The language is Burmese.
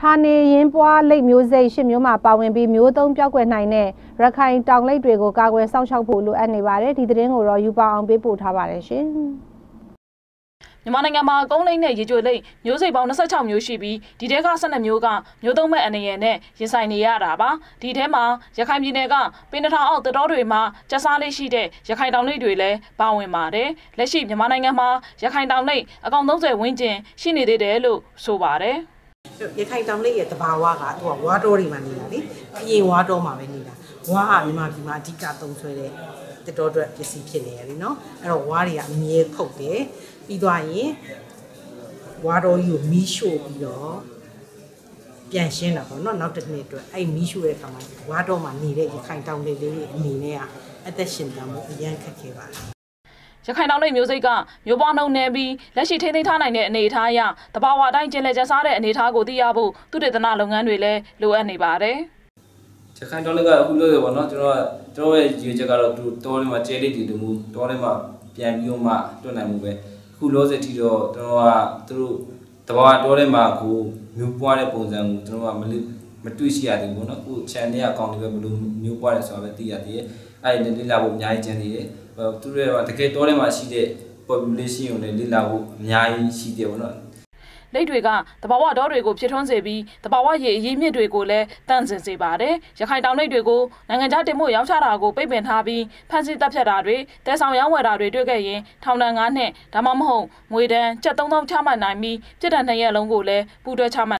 ဌာနေရင်းပွားလိပ်မျိုးစိတ်ရှစ်မျိုးမှာပါဝင်ပြီးမျိုးသုံးပြောက်ွယ်နိုင်တဲ့ရခိုင်တောင်လိပ်တွေကိုကာကွယ်စောင့်ရှောက်ဖို့လိုအပ်နေပါတယ်ဒီသတင်းကိုတော့ယူပါအောင်ပေးပို့ထားပါတယ်ရှင်မြန်မာနိုင်ငံမှာကုန်းလိမ့်နဲ့ရေကြွလိမ့်မျိုးစိတ်ပေါင်း26မျိုးရှိပြီးဒီထဲက12မျိုးကမျိုးသုံးမဲ့အနေနဲ့ရင်ဆိုင်နေရတာပါဒီထဲမှာရခိုင်ပြည်နယ်ကပင်တထောင်အောက်တတော်တွေမှာကျဆားလေးရှိတဲ့ရခိုင်တောင်လိပ်တွေလည်းပါဝင်ပါတယ်လက်ရှိမြန်မာနိုင်ငံမှာရခိုင်တောင်လိပ်အကောင်30ဝန်းကျင်ရှိနေသေးတယ်လို့ဆိုပါတယ် ရခိုင်တောင်လေးရဲ့တဘာဝကသူကဝါတော်တွေမှာနေတာလေခရင်ဝါတော်မှာပဲနေတာဝါဟာမြန်မာပြည်မှာအဓိကသုံးဆွဲတဲ့တတော်အတွက်ပစ္စည်းဖြစ်နေရလေနော်အဲ့တော့ဝါတွေကအမြဲခုတ်တယ်ပြီးသွားရင်ဝါတော်ကြီးကိုမီးရှို့ပြီးတော့ပြန်ရှင်းတာပေါ့နော်နောက်တစ်နှစ်အတွက်အဲ့မီးရှို့ရဲ့အခါမှာဝါတော်မှာနေတဲ့ရခိုင်တောင်လေးလေးအနေနဲ့ကအသက်ရှင်တာမို့အရန်ခက်ခဲပါလား ရခိုင်တောင်လိပ်မျိုးစိတ်ကမျိုးပွားနှုံနေပြီးလက်ရှိထိန်းသိမ်းထားနိုင်တဲ့အနေအထားအရတဘာဝအတိုင်းကျင်လည်ကျစားတဲ့အနေအထားကိုသိရဖို့သူတေသနလုပ်ငန်းတွေလည်းလိုအပ်နေပါတယ်ရခိုင်တောင်လိပ်ကအခုလို့ရပါတော့ကျွန်တော်ကကျွန်တော်ရဲ့ရည်ချက်ကတော့သူတောထဲမှာကျဲလေးတည်တမှုတောထဲမှာပြန်ပြီးတော့မှတွတ်နိုင်မှုပဲအခုလောစတီတော့ကျွန်တော်ကသူတို့တဘာဝတောထဲမှာကိုမျိုးပွားတဲ့ပုံစံကိုကျွန်တော်ကမလို့ မတွေ့ရှိရသေးဘူးเนาะအခု channel အကောင့်တွေပဲဘယ်လိုမျိုးပွားတယ်ဆိုတာပဲသိရသေးတယ်အဲ့ဒီလေ့လာဖို့အများကြီးကျန်သေးတယ်သူတို့ကတကယ်တောထဲမှာရှိတဲ့ population ကိုလည်းလေ့လာဖို့အများကြီးရှိတယ်ပေါ့နော်လိတ်တွေကတဘာဝဒေါတွေကိုဖြစ်ထွန်းစေပြီးတဘာဝရေအရေးမြစ်တွေကိုလည်းတန့်စင်စေပါတယ်။ရခိုင်တောင်လိတ်တွေကိုနိုင်ငံခြားတင်ဖို့ရောက်ချတာကိုပိတ်ပင်ထားပြီးဖမ်းဆီးတပ်ဖြတ်တာတွေတဲဆောင်ရောင်းဝယ်တာတွေတွေ့ခဲ့ရင်ထောင်ဒဏ်9နှစ်ဒါမှမဟုတ်ငွေဒဏ်ကျပ်3000ချမှတ်နိုင်ပြီးပြည်ထောင်နှစ်ရက်လုံးကိုလည်းပူးတွဲချမှတ်